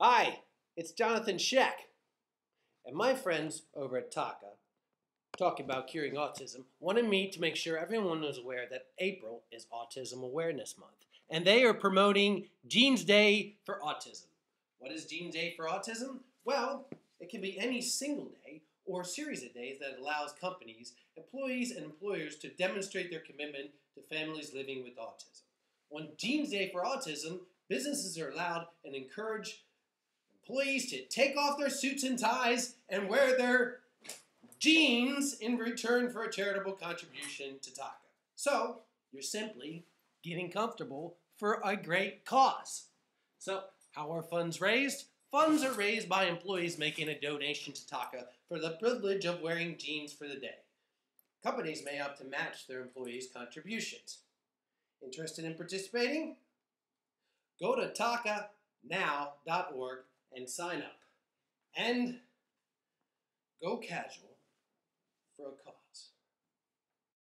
Hi, it's Johnathon Schaech. And my friends over at TACA, talking about curing autism, wanted me to make sure everyone was aware that April is Autism Awareness Month. And they are promoting Jeans Day for Autism. What is Jeans Day for Autism? Well, it can be any single day or series of days that allows companies, employees, and employers to demonstrate their commitment to families living with autism. On Jeans Day for Autism, businesses are allowed and encourage employees to take off their suits and ties and wear their jeans in return for a charitable contribution to TACA. So, you're simply getting comfortable for a great cause. So, how are funds raised? Funds are raised by employees making a donation to TACA for the privilege of wearing jeans for the day. Companies may opt to match their employees' contributions. Interested in participating? Go to tacanow.org and sign up. And go casual for a cause.